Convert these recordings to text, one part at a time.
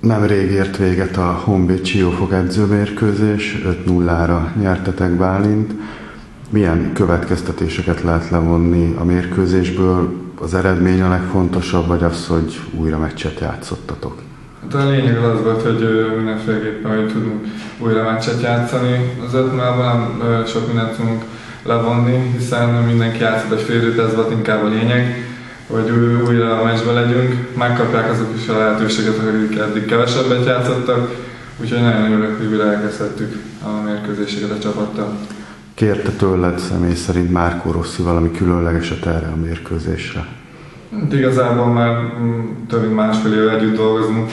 Nemrég ért véget a Honvéd Csiófok edzőmérkőzés, 5-0-ra nyertetek Bálint. Milyen következtetéseket lehet levonni a mérkőzésből? Az eredmény a legfontosabb, vagy az, hogy újra meccset játszottatok? Hát a lényeg az, volt, hogy mindenféleképpen hogy tudunk újra meccset játszani. Az 5 nem sok mindent tudunk levonni, hiszen mindenki játszott egy fél ez volt inkább a lényeg hogy újra a meccsbe legyünk. Megkapják azok is a lehetőséget, akik eddig kevesebbet játszottak, úgyhogy nagyon örülök, hogy újra elkezdhettük a mérkőzéseket a csapattal. Kérte tőled személy szerint Márkó Rossi valami különlegeset erre a mérkőzésre? Hát igazából már mm, több mint másfél éve együtt dolgozunk,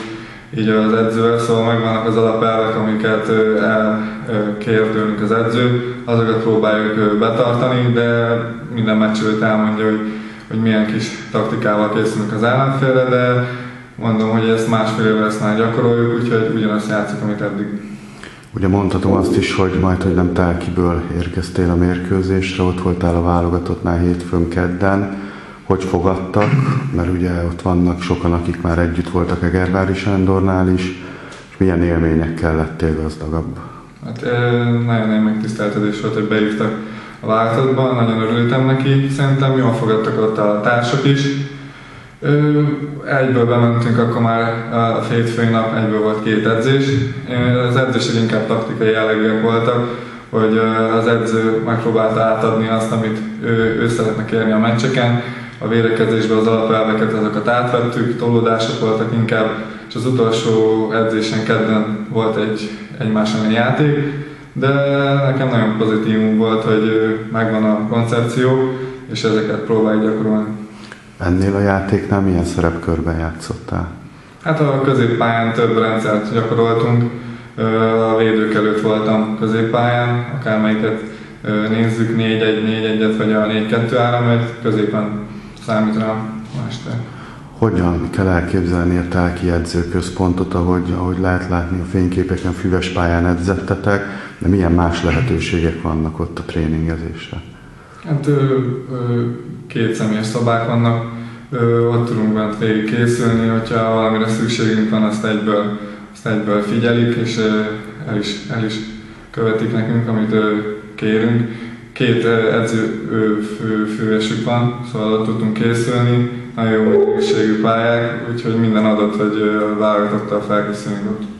így az edzővel, szóval megvannak az alapelvek, amiket elkér tőlünk az edző, azokat próbáljuk betartani, de minden meccs elmondja, hogy hogy milyen kis taktikával készülünk az ellenfélre, de mondom, hogy ezt másfél évvel ezt már gyakoroljuk, úgyhogy ugyanazt játszik, amit eddig. Ugye mondhatom azt is, hogy majd, hogy nem Telkiből érkeztél a mérkőzésre, ott voltál a válogatottnál hétfőn kedden. Hogy fogadtak? Mert ugye ott vannak sokan, akik már együtt voltak Egervári Sándornál is, és milyen élményekkel lettél gazdagabb? Hát nagyon nagy megtiszteltetés volt, hogy beívtak a váltatban, nagyon örültem neki, szerintem jól fogadtak ott a társak is. Egyből bementünk, akkor már a hétfői nap egyből volt két edzés. Az edzések inkább taktikai jellegűek voltak, hogy az edző megpróbálta átadni azt, amit ő, ő szeretne kérni a meccseken. A védekezésben az alapelveket, azokat átvettük, tolódások voltak inkább, és az utolsó edzésen kedden volt egy egymás elleni játék, de nekem nagyon pozitív volt, hogy megvan a koncepció, és ezeket próbálj gyakorolni. Ennél a játéknál milyen szerepkörben játszottál? Hát a középpályán több rendszert gyakoroltunk, a védők előtt voltam középpályán, akármelyiket nézzük, 4-1-4-1-et vagy a 4-2-3-et, középen számít rám a este. Hogyan kell elképzelni a Tálki edzőközpontot, ahogy, ahogy lehet látni a fényképeken, füves pályán edzettetek, de milyen más lehetőségek vannak ott a tréningezésre? Hát ö, két személyes szabák vannak, ott tudunk bent végig készülni, hogyha valamire szükségünk van, azt egyből, azt egyből figyelik, és el, is, el is követik nekünk, amit kérünk. Két edző fő, főesük van, szóval ott tudtunk készülni, nagyon jó pályák, úgyhogy minden adott, hogy válogatottal felkészülünk ott.